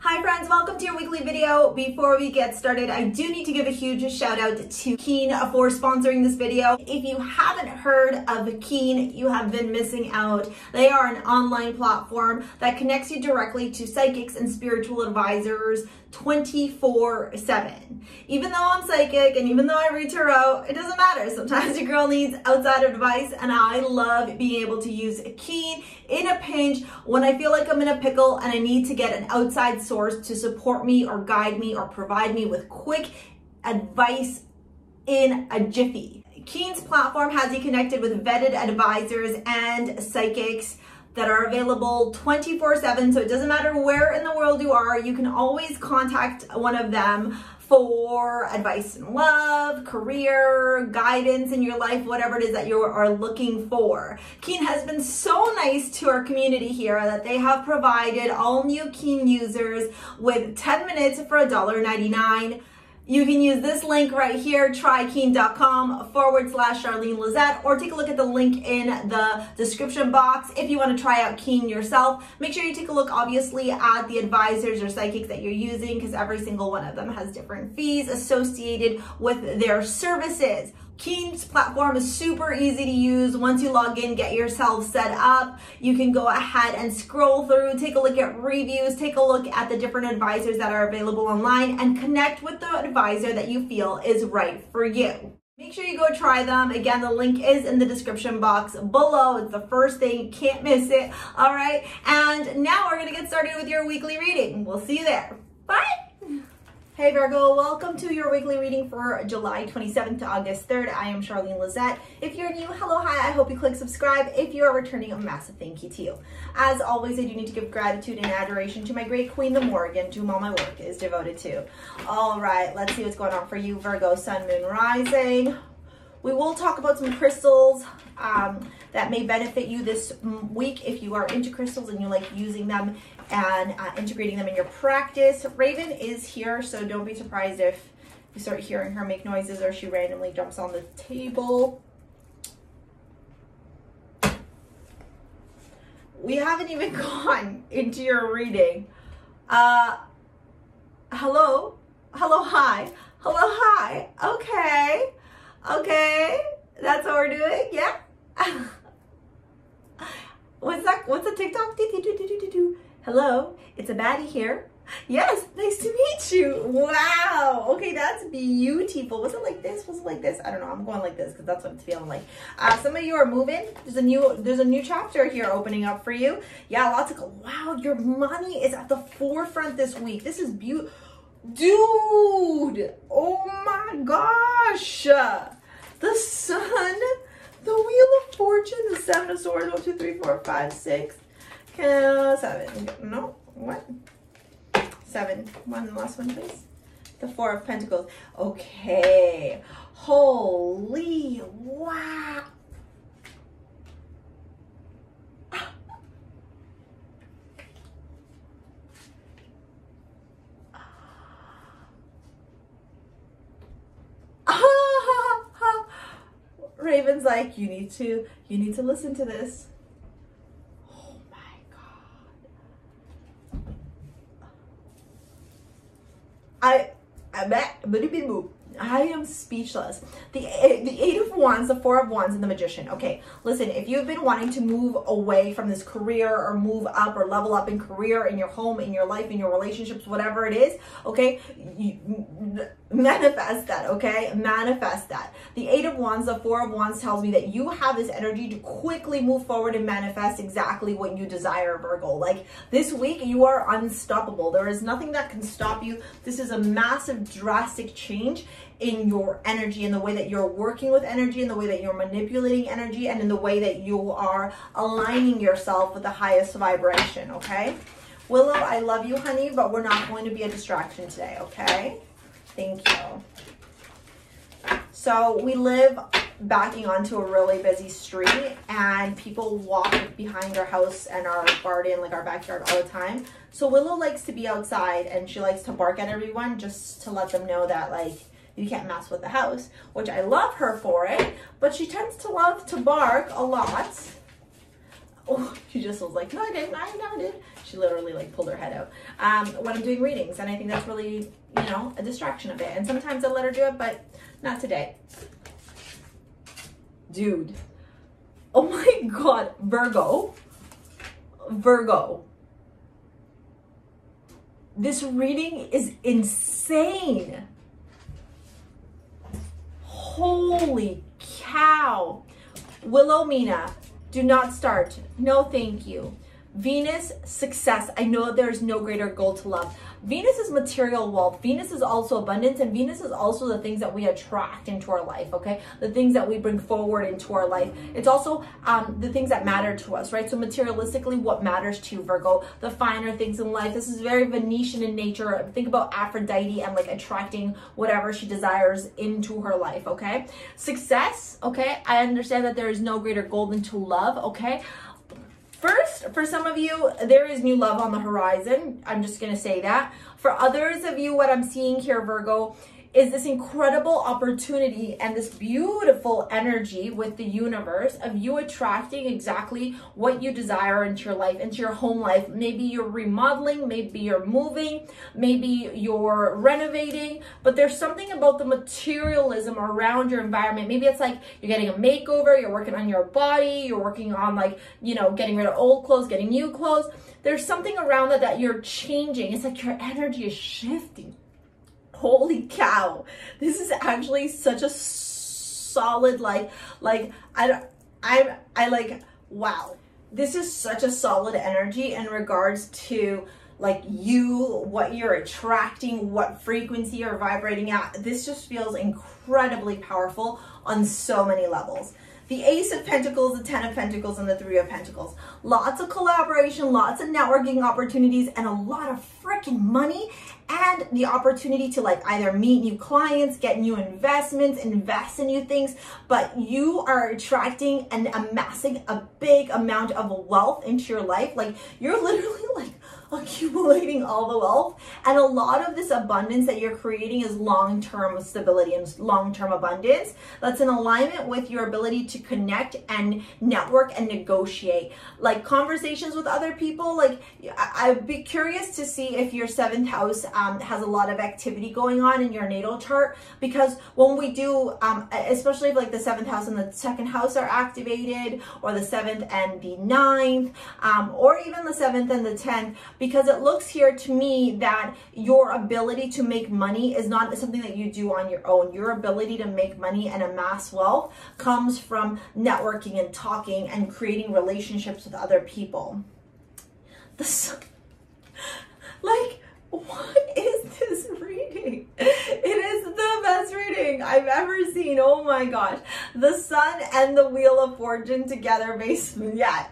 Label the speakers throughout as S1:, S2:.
S1: Hi friends, welcome to your weekly video. Before we get started, I do need to give a huge shout out to Keen for sponsoring this video. If you haven't heard of Keen, you have been missing out. They are an online platform that connects you directly to psychics and spiritual advisors 24 7. Even though I'm psychic and even though I read tarot, it doesn't matter. Sometimes your girl needs outside advice and I love being able to use a Keen in a pinch when I feel like I'm in a pickle and I need to get an outside source to support me or guide me or provide me with quick advice in a jiffy. Keen's platform has you connected with vetted advisors and psychics that are available 24 7. So it doesn't matter where in the world you are, you can always contact one of them for advice in love, career, guidance in your life, whatever it is that you are looking for. Keen has been so nice to our community here that they have provided all new Keen users with 10 minutes for $1.99 you can use this link right here, trykeen.com forward slash Charlene Lizette, or take a look at the link in the description box if you want to try out Keen yourself. Make sure you take a look, obviously, at the advisors or psychics that you're using because every single one of them has different fees associated with their services. Keen's platform is super easy to use. Once you log in, get yourself set up. You can go ahead and scroll through, take a look at reviews, take a look at the different advisors that are available online and connect with the advisor that you feel is right for you. Make sure you go try them. Again, the link is in the description box below. It's the first thing, you can't miss it. All right. And now we're to get started with your weekly reading. We'll see you there. Bye. Hey Virgo, welcome to your weekly reading for July 27th to August 3rd. I am Charlene Lizette. If you're new, hello, hi, I hope you click subscribe. If you are returning, a massive thank you to you. As always, I do need to give gratitude and adoration to my great queen, the Morrigan, to whom all my work is devoted to. All right, let's see what's going on for you, Virgo, Sun, Moon, Rising. We will talk about some crystals um, that may benefit you this week if you are into crystals and you like using them and uh, integrating them in your practice. Raven is here, so don't be surprised if you start hearing her make noises or she randomly jumps on the table. We haven't even gone into your reading. Uh, hello? Hello, hi. Hello, hi. Okay. Okay. That's what we're doing? Yeah? What's that? What's a TikTok? Hello, it's a baddie here. Yes, nice to meet you. Wow. Okay, that's beautiful. Was it like this? Was it like this? I don't know. I'm going like this because that's what it's feeling like. Uh, some of you are moving. There's a new there's a new chapter here opening up for you. Yeah, lots of wow. Your money is at the forefront this week. This is beautiful, dude. Oh my gosh. The sun, the wheel of fortune, the seven of swords. One, two, three, four, five, six seven. No, what? Seven. One last one, please. The Four of Pentacles. Okay. Holy wow. Raven's like, you need to, you need to listen to this. I, I bet, I am speechless. The, eh, the Eight of Wands, the Four of Wands, and the Magician. Okay, listen, if you've been wanting to move away from this career or move up or level up in career, in your home, in your life, in your relationships, whatever it is, okay, you, manifest that, okay? Manifest that. The Eight of Wands, the Four of Wands tells me that you have this energy to quickly move forward and manifest exactly what you desire, Virgo. Like this week, you are unstoppable. There is nothing that can stop you. This is a massive, drastic change in your energy, in the way that you're working with energy, in the way that you're manipulating energy, and in the way that you are aligning yourself with the highest vibration, okay? Willow, I love you, honey, but we're not going to be a distraction today, okay? Thank you. So we live backing onto a really busy street and people walk behind our house and our garden, like our backyard all the time. So Willow likes to be outside and she likes to bark at everyone just to let them know that like you can't mess with the house, which I love her for it, but she tends to love to bark a lot. Oh, she just was like, no, I didn't, I never did. she literally like pulled her head out um, when I'm doing readings. And I think that's really, you know, a distraction of it. And sometimes I let her do it, but not today. Dude. Oh my God. Virgo. Virgo. This reading is insane. Holy cow. Wilhelmina, do not start. No, thank you. Venus, success. I know there's no greater goal to love. Venus is material wealth. Venus is also abundance, and Venus is also the things that we attract into our life, okay? The things that we bring forward into our life. It's also um, the things that matter to us, right? So, materialistically, what matters to you, Virgo? The finer things in life. This is very Venetian in nature. Think about Aphrodite and like attracting whatever she desires into her life, okay? Success, okay? I understand that there is no greater goal than to love, okay? First, for some of you, there is new love on the horizon. I'm just going to say that. For others of you, what I'm seeing here, Virgo, is this incredible opportunity and this beautiful energy with the universe of you attracting exactly what you desire into your life, into your home life. Maybe you're remodeling, maybe you're moving, maybe you're renovating, but there's something about the materialism around your environment. Maybe it's like you're getting a makeover, you're working on your body, you're working on like, you know, getting rid of old clothes, getting new clothes. There's something around that that you're changing. It's like your energy is shifting holy cow. This is actually such a solid like like i i i like wow. This is such a solid energy in regards to like you what you're attracting what frequency you're vibrating at. This just feels incredibly powerful on so many levels. The Ace of Pentacles, the Ten of Pentacles, and the Three of Pentacles. Lots of collaboration, lots of networking opportunities, and a lot of freaking money and the opportunity to like either meet new clients, get new investments, invest in new things, but you are attracting and amassing a big amount of wealth into your life. Like you're literally accumulating all the wealth. And a lot of this abundance that you're creating is long term stability and long term abundance that's in alignment with your ability to connect and network and negotiate. Like conversations with other people, like I'd be curious to see if your seventh house um, has a lot of activity going on in your natal chart because when we do, um, especially if like the seventh house and the second house are activated, or the seventh and the ninth, um, or even the seventh and the tenth, because it looks here to me that your ability to make money is not something that you do on your own. Your ability to make money and amass wealth comes from networking and talking and creating relationships with other people. The like what is this reading? It is the best reading I've ever seen. Oh my gosh. The sun and the wheel of fortune together based yeah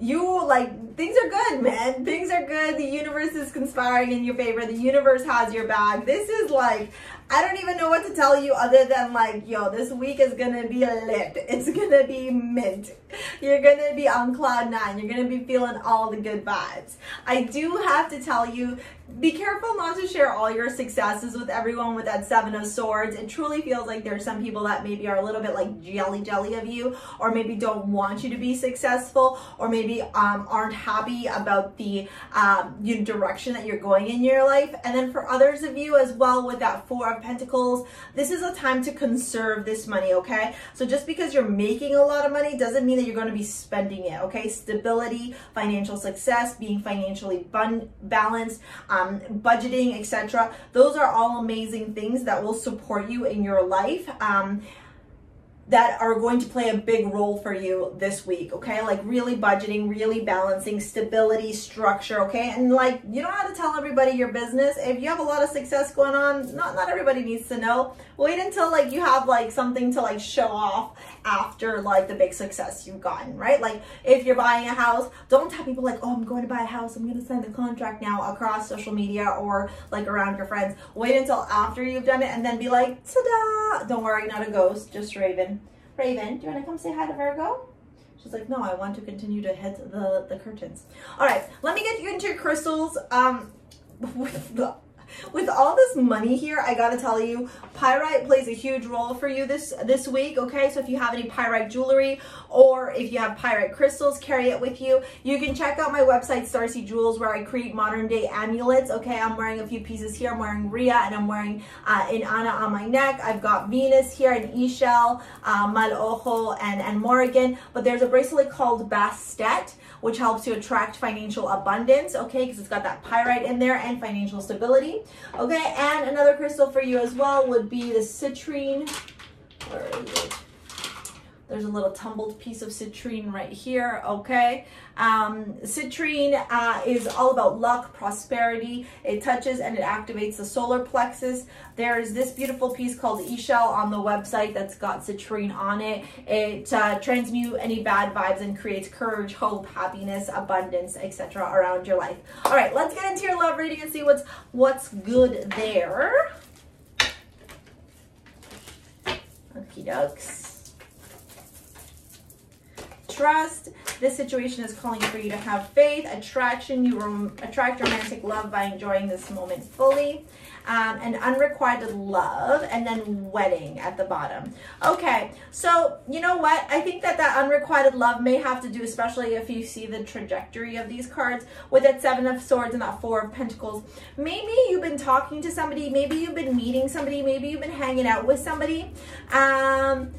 S1: you like things are good man. Things are good. The universe is conspiring in your favor. The universe has your back. This is like i don't even know what to tell you other than like yo this week is gonna be lit. It's gonna be mint. You're gonna be on cloud nine. You're gonna be feeling all the good vibes. I do have to tell you be careful not to share all your successes with everyone with that seven of swords. It truly feels like there's some people that maybe are a little bit like jelly jelly of you or maybe don't want you to be successful or maybe um, aren't happy about the um, direction that you're going in your life and then for others of you as well with that four of pentacles this is a time to conserve this money okay so just because you're making a lot of money doesn't mean that you're going to be spending it okay stability financial success being financially balanced um, budgeting, etc. Those are all amazing things that will support you in your life. Um, that are going to play a big role for you this week, okay? Like really budgeting, really balancing, stability, structure, okay? And like you don't have to tell everybody your business. If you have a lot of success going on, not not everybody needs to know. Wait until like you have like something to like show off after like the big success you've gotten, right? Like if you're buying a house, don't tell people like, "Oh, I'm going to buy a house. I'm going to sign the contract now" across social media or like around your friends. Wait until after you've done it and then be like, "Ta-da!" Don't worry, not a ghost, just Raven. Raven, do you want to come say hi to Virgo? She's like, no, I want to continue to hit the, the curtains. All right, let me get you into your crystals. Um, with all this money here, I gotta tell you, pyrite plays a huge role for you this this week. Okay, so if you have any pyrite jewelry or if you have pyrite crystals, carry it with you. You can check out my website, Starsea Jewels, where I create modern day amulets. Okay, I'm wearing a few pieces here. I'm wearing Rhea and I'm wearing uh, Inanna on my neck. I've got Venus here and Ixchel, uh, Mal Ojo, and and Morrigan. But there's a bracelet called Bastet which helps you attract financial abundance, okay, because it's got that pyrite in there and financial stability, okay, and another crystal for you as well would be the citrine, where is it? There's a little tumbled piece of citrine right here, okay? Um, citrine uh, is all about luck, prosperity. It touches and it activates the solar plexus. There's this beautiful piece called Ixchel on the website that's got citrine on it. It uh, transmutes any bad vibes and creates courage, hope, happiness, abundance, etc. around your life. All right, let's get into your love reading and see what's what's good there. Okie dokes trust. This situation is calling for you to have faith, attraction. You attract romantic love by enjoying this moment fully. Um, and unrequited love, and then wedding at the bottom. Okay, so you know what? I think that that unrequited love may have to do, especially if you see the trajectory of these cards, with that Seven of Swords and that Four of Pentacles. Maybe you've been talking to somebody, maybe you've been meeting somebody, maybe you've been hanging out with somebody. Um,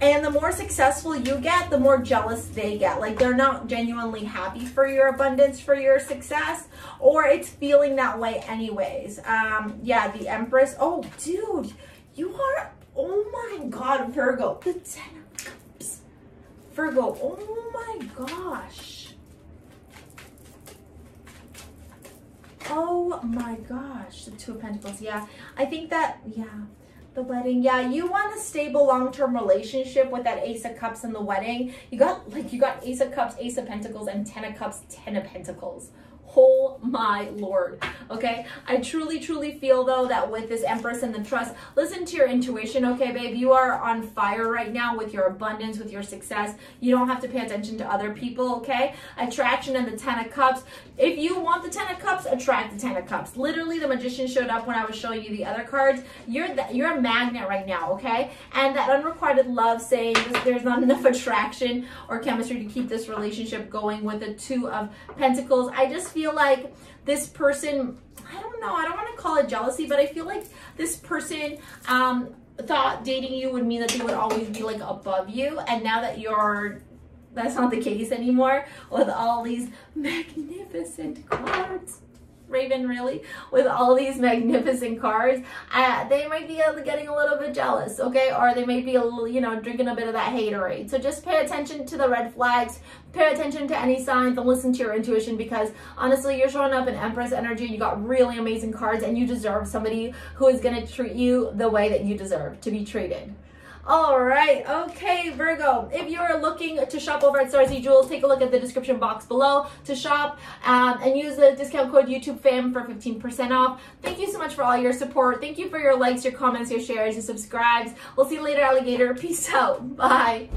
S1: and the more successful you get, the more jealous they get. Like they're not genuinely happy for your abundance, for your success, or it's feeling that way anyways. Um, yeah, the Empress. Oh, dude, you are, oh my God, Virgo. The Ten of Cups. Virgo, oh my gosh. Oh my gosh, the Two of Pentacles. Yeah, I think that, yeah the wedding. Yeah, you want a stable long-term relationship with that Ace of Cups in the wedding. You got like you got Ace of Cups, Ace of Pentacles, and Ten of Cups, Ten of Pentacles my lord okay? I truly truly feel though that with this empress and the trust listen to your intuition okay babe? You are on fire right now with your abundance with your success. You don't have to pay attention to other people okay? Attraction and the ten of cups. If you want the ten of cups attract the ten of cups. Literally the magician showed up when i was showing you the other cards. You're the, you're a magnet right now okay? And that unrequited love saying there's not enough attraction or chemistry to keep this relationship going with the two of pentacles. I just feel like this person, I don't know, I don't want to call it jealousy, but I feel like this person um, thought dating you would mean that they would always be like above you. And now that you're, that's not the case anymore with all these magnificent cards. Raven really with all these magnificent cars, uh, they might be getting a little bit jealous, okay? Or they might be, a little, you know, drinking a bit of that haterade. So just pay attention to the red flags, pay attention to any signs and listen to your intuition because honestly, you're showing up in Empress energy. You got really amazing cards and you deserve somebody who is going to treat you the way that you deserve to be treated. All right, okay, Virgo. If you are looking to shop over at Starsea Jewels, take a look at the description box below to shop um, and use the discount code YouTubeFam for 15% off. Thank you so much for all your support. Thank you for your likes, your comments, your shares, your subscribes. We'll see you later, alligator. Peace out. Bye.